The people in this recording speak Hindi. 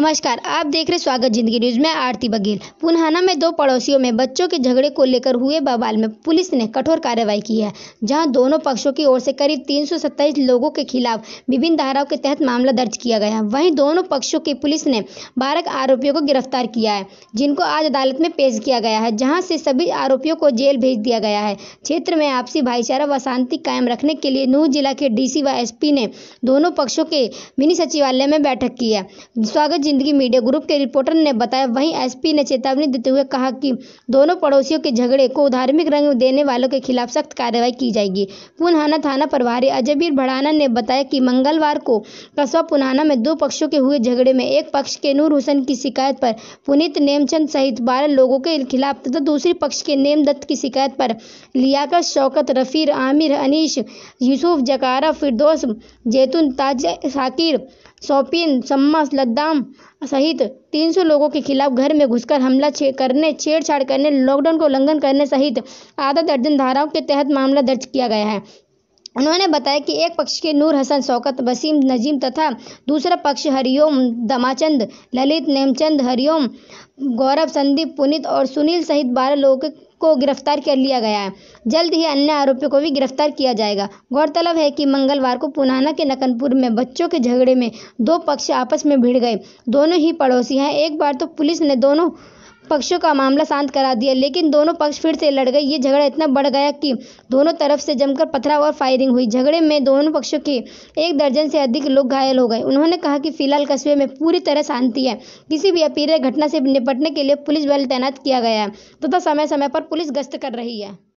नमस्कार, आप देख रहे स्वागत ज़िंदगी न्यूज़ में आरती बघेल। पुनहाना में दो पड़ोसियों में बच्चों के झगड़े को लेकर हुए बवाल में पुलिस ने कठोर कार्रवाई की है, जहाँ दोनों पक्षों की ओर से करीब 327 लोगों के खिलाफ विभिन्न धाराओं के तहत मामला दर्ज किया गया वहीं दोनों पक्षों की पुलिस ने बारह आरोपियों को गिरफ़्तार किया है, जिनको आज अदालत में पेश किया गया है, जहाँ से सभी आरोपियों को जेल भेज दिया गया है। क्षेत्र में आपसी भाईचारा व शांति कायम रखने के लिए नूह जिला के डीसी व एसपी ने दोनों पक्षों के मिनी सचिवालय में बैठक की है। स्वागत ज़िंदगी मीडिया ग्रुप के रिपोर्टर ने बताया, वहीं एसपी ने चेतावनी देते हुए कहा कि दोनों पड़ोसियों के झगड़े को धार्मिक रंग देने वालों के खिलाफ सख्त कार्रवाई की जाएगी। पुनहाना थाना प्रभारी अजयवीर भड़ाना ने बताया कि मंगलवार को कस्बा पुनहाना में दो पक्षों के हुए झगड़े में एक पक्ष के नूर हुसैन की शिकायत पर पुनीत नेमचंद सहित बारह लोगों के खिलाफ तथा दूसरे पक्ष के नेम दत्त की शिकायत पर लियाकत शौकत, रफीर, आमिर, अनीश, यूसुफ, जकारा, फिरदोस, जैतून, ताज, साकिर शौकीन सम्मा लद्दाम सहित 300 लोगों के खिलाफ घर में घुसकर हमला करने, छेड़छाड़ करने लॉकडाउन का उल्लंघन करने सहित आधा दर्जन धाराओं के तहत मामला दर्ज किया गया है। उन्होंने बताया कि एक पक्ष के नूर हसन, शौकत, वसीम, नजीम तथा दूसरा पक्ष हरिओम दमाचंद, ललित, नेमचंद, हरिओम, गौरव, संदीप, पुनित और सुनील सहित बारह लोगों को गिरफ़्तार कर लिया गया है। जल्द ही अन्य आरोपियों को भी गिरफ़्तार किया जाएगा। गौरतलब है कि मंगलवार को पुनाना के नकनपुर में बच्चों के झगड़े में दो पक्ष आपस में भिड़ गए। दोनों ही पड़ोसी हैं। एक बार तो पुलिस ने दोनों पक्षों का मामला शांत करा दिया, लेकिन दोनों पक्ष फिर से लड़ गए। ये झगड़ा इतना बढ़ गया कि दोनों तरफ़ से जमकर पथराव और फायरिंग हुई। झगड़े में दोनों पक्षों के एक दर्जन से अधिक लोग घायल हो गए। उन्होंने कहा कि फ़िलहाल कस्बे में पूरी तरह शांति है। किसी भी अपील घटना से निपटने के लिए पुलिस बल तैनात किया गया है, तथा समय समय पर पुलिस गश्त कर रही है।